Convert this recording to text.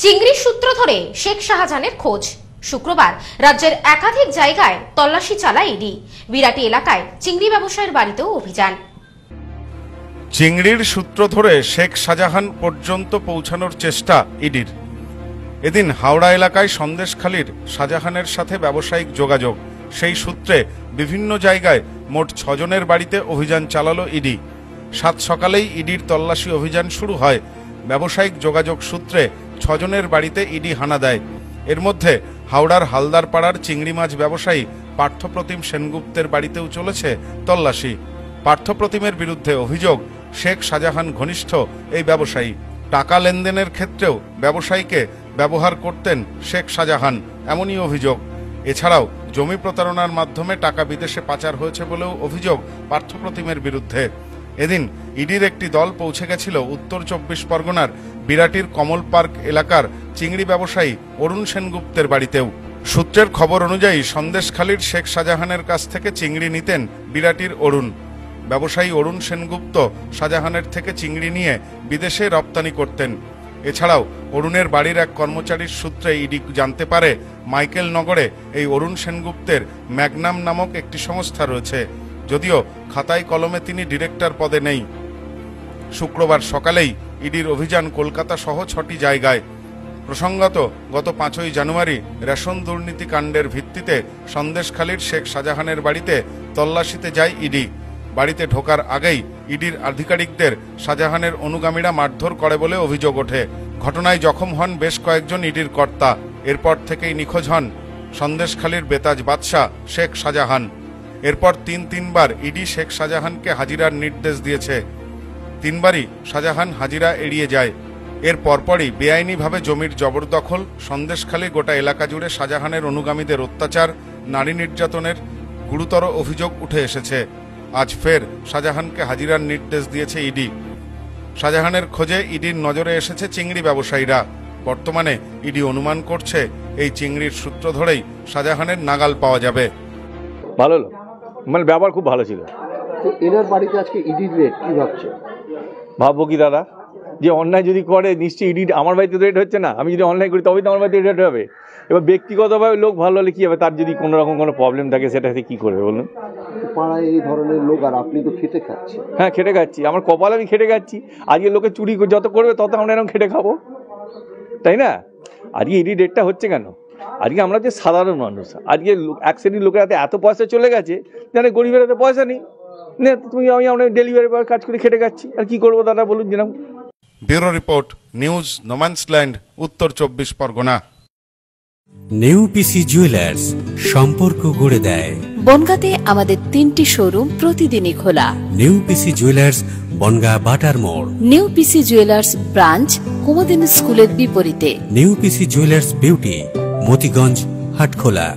চিংড়ির সূত্র ধরে শেখ শাহজাহানের খোঁজ। শুক্রবার রাজ্যের একাধিক জায়গায় তল্লাশি চালায় ইডি। বিরাটি এলাকায় চিংড়ি ব্যবসায়ীর বাড়িতেও অভিযান। চিংড়ির সূত্র ধরে শেখ শাহজাহান পর্যন্ত পৌঁছানোর চেষ্টা ইডির। এদিন হাওড়া এলাকায় সন্দেশখালীর শাহজাহানের সাথে ব্যবসায়িক যোগাযোগ। সেই সূত্রে বিভিন্ন জায়গায় মোট ছজনের বাড়িতে অভিযান চালালো ইডি। সাত সকালেই ইডির তল্লাশি অভিযান শুরু হয়। ব্যবসায়িক যোগাযোগ সূত্রে ছজনের বাড়িতে ইডি হানা দেয়। এর মধ্যে হাওড়ার হালদারপাড়ার চিংড়ি মাছ ব্যবসায়ী পার্থপ্রতিম সেনগুপ্তের বাড়িতেও চলেছে তল্লাশি। পার্থপ্রতিমের বিরুদ্ধে অভিযোগ, শেখ শাহজাহান ঘনিষ্ঠ এই ব্যবসায়ী। টাকা লেনদেনের ক্ষেত্রেও ব্যবসায়ীকে ব্যবহার করতেন শেখ শাহজাহান, এমনই অভিযোগ। এছাড়াও জমি প্রতারণার মাধ্যমে টাকা বিদেশে পাচার হয়েছে বলেও অভিযোগ পার্থপ্রতিমের বিরুদ্ধে। এদিন ইডির একটি দল পৌঁছে গেছিল উত্তর চব্বিশ পরগনার বিরাটির কমল পার্ক এলাকার চিংড়ি ব্যবসায়ী অরুণ সেনগুপ্তের বাড়িতেও। সূত্রের খবর অনুযায়ী সন্দেশখালীর শেখ শাহজাহানের কাছ থেকে চিংড়ি নিতেন বিরাটির অরুণ। ব্যবসায়ী অরুণ সেনগুপ্ত শাহজাহানের থেকে চিংড়ি নিয়ে বিদেশে রপ্তানি করতেন। এছাড়াও অরুণের বাড়ির এক কর্মচারীর সূত্রে ইডি জানতে পারে, মাইকেল নগরে এই অরুণ সেনগুপ্তের ম্যাগনাম নামক একটি সংস্থা রয়েছে। যদিও খাতায় কলমে তিনি ডিরেক্টর পদে নেই। শুক্রবার সকালেই ইডির অভিযান কলকাতা সহ ছটি জায়গায়। প্রসঙ্গত, গত পাঁচই জানুয়ারি রেশন দুর্নীতি কাণ্ডের ভিত্তিতে সন্দেশখালীর শেখ শাহজাহানের বাড়িতে তল্লাশিতে যায় ইডি। বাড়িতে ঢোকার আগেই ইডির আধিকারিকদের শাহজাহানের অনুগামীরা মারধর করে বলে অভিযোগ ওঠে। ঘটনায় জখম হন বেশ কয়েকজন ইডির কর্তা। এরপর থেকেই নিখোঁজ হন সন্দেশখালীর বেতাজ বাদশাহ শেখ শাহজাহান। এরপর তিন তিনবার ইডি শেখ শাহজাহানকে হাজিরার নির্দেশ দিয়েছে। তিনবারই শাহজাহান হাজিরা এড়িয়ে যায়। এর পরপরই বেআইনিভাবে জমির জবরদখল সন্দেশখালী গোটা এলাকা জুড়ে শাহজাহানের অনুগামীদের অত্যাচার নারী নির্যাতনের গুরুতর অভিযোগ উঠে এসেছে। আজ ফের শাহজাহানকে হাজিরার নির্দেশ দিয়েছে ইডি। শাহজাহানের খোঁজে ইডির নজরে এসেছে চিংড়ি ব্যবসায়ীরা। বর্তমানে ইডি অনুমান করছে এই চিংড়ির সূত্র ধরেই শাহজাহানের নাগাল পাওয়া যাবে। ভালো মানে ব্যবহার খুব ভালো ছিল। তো এনার বাড়িতে আজকে ইডি রেট কি ভাবছে ভাববো কি দাদা? যে অন্যায় যদি করে নিশ্চয়ই ইডি আমার বাড়িতে তো রেট হচ্ছে না। আমি যদি অন্যায় করি তবেই তো আমার বাড়িতে রেট হবে। এবার ব্যক্তিগতভাবে লোক ভালো হলে কী হবে? তার যদি কোনো রকম কোনো প্রবলেম থাকে সেটাতে কী করবে বলুন? পাড়ায় এই ধরনের লোক আর আপনি তো খেটে খাচ্ছি হ্যাঁ খেটে খাচ্ছি। আমার কপাল আমি খেটে খাচ্ছি। আজকে লোকে চুরি যত করবে তত আমরা এরকম খেটে খাব। তাই না? আজকে ইডি রেটটা হচ্ছে কেন? আজকে আমরা যে সাধারণ মানুষ আজকে এক শ্রেণির লোকের হাতে এত পয়সা চলে গেছে জানে গরিবের হাতে পয়সা নেই। নে তুমি আমি আমরা ডেলিভারি বয় কাজ করে খেটে খাচ্ছি। আর কি করব দাদা বলুন যেরকম ব্যুরো রিপোর্ট নিউজ নোম্যান্সল্যান্ড উত্তর চব্বিশ পরগনা। নেউপিসি জুয়েলার্স সম্পর্ক গড়ে দেয়। বনগাঁতে আমাদের তিনটি শোরুম প্রতিদিনই খোলা। নেউপিসি জুয়েলার্স বনগা বাটার মোড়। নিউ পিসি জুয়েলার্স ব্রাঞ্চ কুমদিন স্কুলের বিপরীতে। New PC jewellers beauty Motiganj Hatkhola.